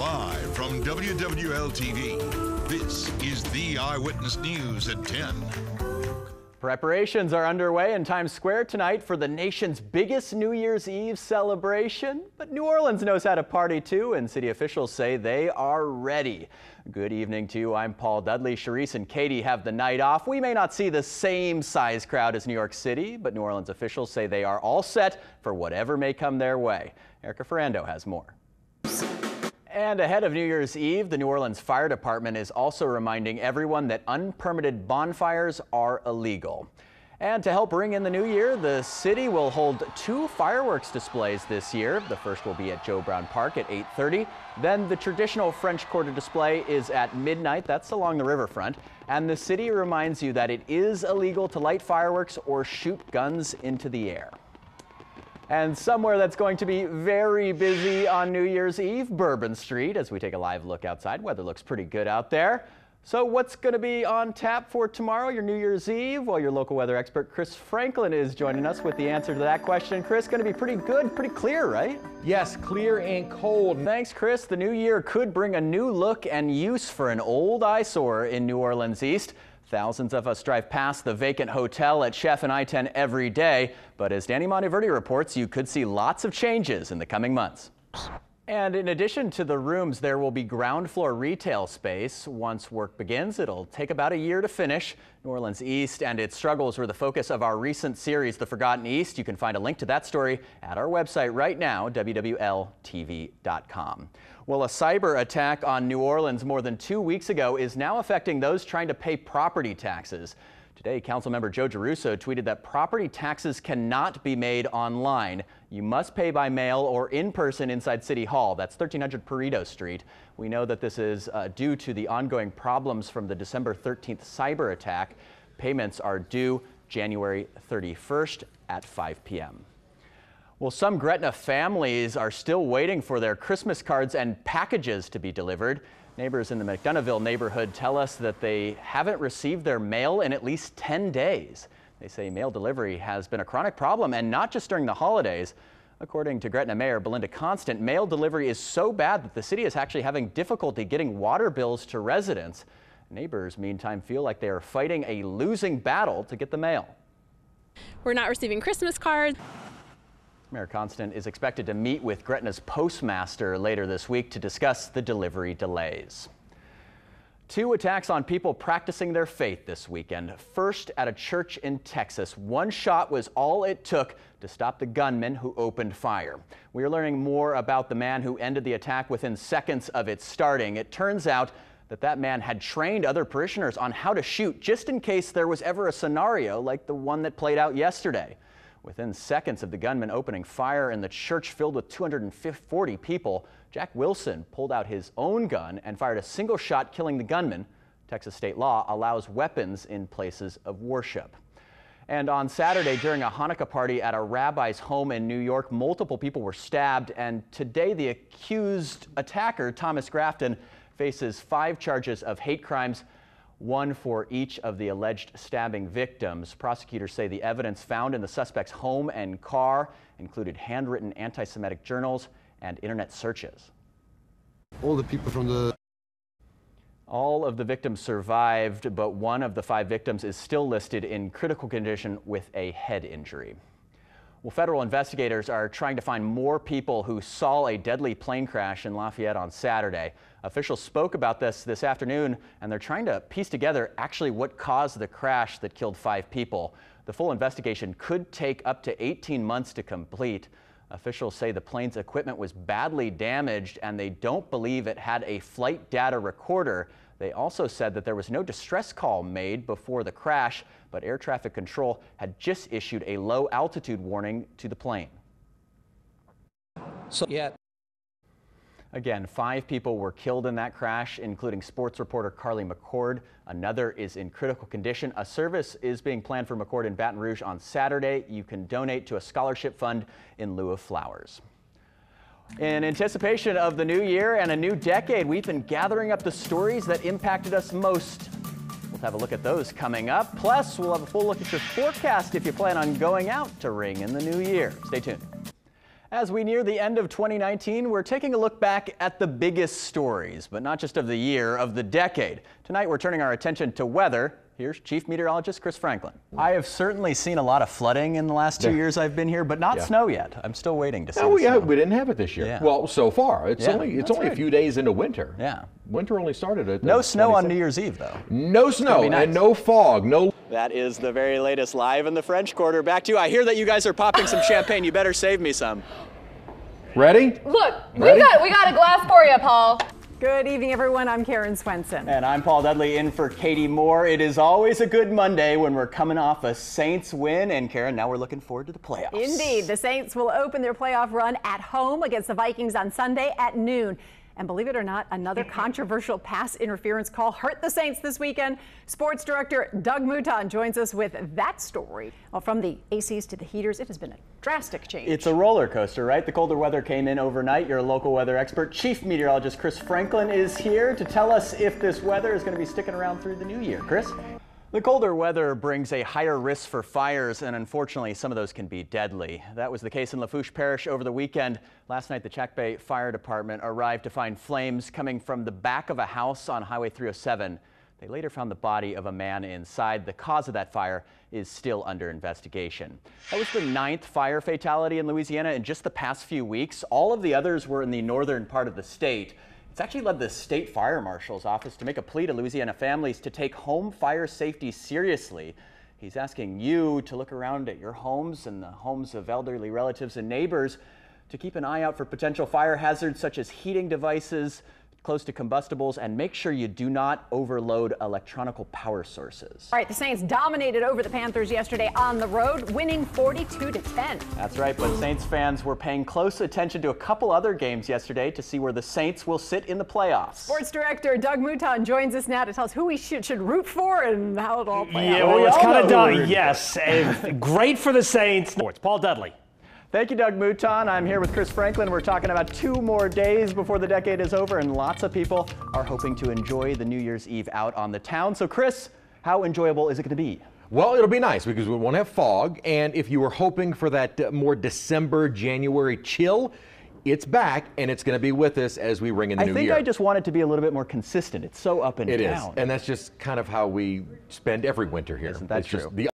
Live from WWL TV, this is the Eyewitness News at 10. Preparations are underway in Times Square tonight for the nation's biggest New Year's Eve celebration. But New Orleans knows how to party too, and city officials say they are ready. Good evening to you. I'm Paul Dudley. Sharice and Katie have the night off. We may not see the same size crowd as New York City, but New Orleans officials say they are all set for whatever may come their way. Erica Ferrando has more. And ahead of New Year's Eve, the New Orleans Fire Department is also reminding everyone that unpermitted bonfires are illegal. And to help bring in the new year, the city will hold two fireworks displays this year. The first will be at Joe Brown Park at 8.30. Then the traditional French Quarter display is at midnight. That's along the riverfront. And the city reminds you that it is illegal to light fireworks or shoot guns into the air. And somewhere that's going to be very busy on New Year's Eve, Bourbon Street, as we take a live look outside. Weather looks pretty good out there. So what's going to be on tap for tomorrow, your New Year's Eve? Well, your local weather expert Chris Franklin is joining us with the answer to that question. Chris, going to be pretty good, pretty clear, right? Yes, clear and cold. Thanks, Chris. The new year could bring a new look and use for an old eyesore in New Orleans East. Thousands of us drive past the vacant hotel at Chef and I-10 every day, but as Danny Monteverdi reports, you could see lots of changes in the coming months. And in addition to the rooms, there will be ground floor retail space. Once work begins, it'll take about a year to finish. New Orleans East and its struggles were the focus of our recent series, The Forgotten East. You can find a link to that story at our website right now, WWLTV.com. Well, a cyber attack on New Orleans more than two weeks ago is now affecting those trying to pay property taxes. Today, Councilmember Joe Giarrusso tweeted that property taxes cannot be made online. You must pay by mail or in person inside City Hall. That's 1300 Perdido Street. We know that this is uh, due to the ongoing problems from the December 13th cyber attack. Payments are due January 31st at 5 p.m. Well, some Gretna families are still waiting for their Christmas cards and packages to be delivered. Neighbors in the McDonoughville neighborhood tell us that they haven't received their mail in at least 10 days. They say mail delivery has been a chronic problem and not just during the holidays. According to Gretna Mayor Belinda Constant, mail delivery is so bad that the city is actually having difficulty getting water bills to residents. Neighbors, meantime, feel like they are fighting a losing battle to get the mail. We're not receiving Christmas cards. Mayor Constant is expected to meet with Gretna's postmaster later this week to discuss the delivery delays. Two attacks on people practicing their faith this weekend. First, at a church in Texas. One shot was all it took to stop the gunman who opened fire. We are learning more about the man who ended the attack within seconds of it starting. It turns out that that man had trained other parishioners on how to shoot just in case there was ever a scenario like the one that played out yesterday. Within seconds of the gunman opening fire in the church filled with 240 people, Jack Wilson pulled out his own gun and fired a single shot, killing the gunman. Texas state law allows weapons in places of worship. And on Saturday, during a Hanukkah party at a rabbi's home in New York, multiple people were stabbed. And today, the accused attacker, Thomas Grafton, faces five charges of hate crimes one for each of the alleged stabbing victims. Prosecutors say the evidence found in the suspect's home and car included handwritten anti Semitic journals and internet searches. All the people from the all of the victims survived, but one of the five victims is still listed in critical condition with a head injury. Well, federal investigators are trying to find more people who saw a deadly plane crash in Lafayette on Saturday. Officials spoke about this this afternoon, and they're trying to piece together actually what caused the crash that killed five people. The full investigation could take up to 18 months to complete. Officials say the plane's equipment was badly damaged, and they don't believe it had a flight data recorder. They also said that there was no distress call made before the crash, but air traffic control had just issued a low altitude warning to the plane. So, yeah. Again, five people were killed in that crash, including sports reporter Carly McCord. Another is in critical condition. A service is being planned for McCord in Baton Rouge on Saturday. You can donate to a scholarship fund in lieu of flowers. In anticipation of the new year and a new decade, we've been gathering up the stories that impacted us most. We'll have a look at those coming up. Plus, we'll have a full look at your forecast if you plan on going out to ring in the new year. Stay tuned. As we near the end of 2019, we're taking a look back at the biggest stories, but not just of the year, of the decade. Tonight, we're turning our attention to weather. Here's Chief Meteorologist Chris Franklin. I have certainly seen a lot of flooding in the last two years I've been here, but not Yeah. snow yet. I'm still waiting to see. No, we, snow. we didn't have it this year. Yeah. Well, so far, it's Yeah, only it's only right. a few days into winter. Yeah. Winter only started at No snow on New Year's Eve, though. No snow nice. and no fog. No. That is the very latest live in the French Quarter. Back to you. I hear that you guys are popping some champagne. You better save me some. Ready? Look, we got we got a glass for you, Paul. Good evening, everyone. I'm Karen Swenson. And I'm Paul Dudley in for Katie Moore. It is always a good Monday when we're coming off a Saints win. And Karen, now we're looking forward to the playoffs. Indeed, the Saints will open their playoff run at home against the Vikings on Sunday at noon. And believe it or not, another controversial pass interference call hurt the Saints this weekend. Sports director Doug Mouton joins us with that story. Well, from the ACs to the heaters, it has been a drastic change. It's a roller coaster, right? The colder weather came in overnight. Your local weather expert, Chief Meteorologist Chris Franklin, is here to tell us if this weather is going to be sticking around through the new year. Chris? The colder weather brings a higher risk for fires, and unfortunately, some of those can be deadly. That was the case in Lafourche Parish over the weekend. Last night, the Chack Bay Fire Department arrived to find flames coming from the back of a house on Highway 307. They later found the body of a man inside. The cause of that fire is still under investigation. That was the ninth fire fatality in Louisiana in just the past few weeks. All of the others were in the northern part of the state. It's actually led the state fire marshal's office to make a plea to Louisiana families to take home fire safety seriously. He's asking you to look around at your homes and the homes of elderly relatives and neighbors to keep an eye out for potential fire hazards such as heating devices close to combustibles and make sure you do not overload electronical power sources. All right, the Saints dominated over the Panthers yesterday on the road, winning 42 to 10. That's right, but Saints fans were paying close attention to a couple other games yesterday to see where the Saints will sit in the playoffs. Sports director Doug Mouton joins us now to tell us who we should, should root for and how it all plays Yeah, out. well, we it's kind of done. Yes, great for the Saints. Sports. Paul Dudley. Thank you, Doug Mouton. I'm here with Chris Franklin. We're talking about two more days before the decade is over, and lots of people are hoping to enjoy the New Year's Eve out on the town. So, Chris, how enjoyable is it going to be? Well, it'll be nice because we won't have fog. And if you were hoping for that uh, more December, January chill, it's back and it's going to be with us as we ring in the I new think year. I just want it to be a little bit more consistent. It's so up and It is, down. and that's just kind of how we spend every winter here. Isn't that it's just true?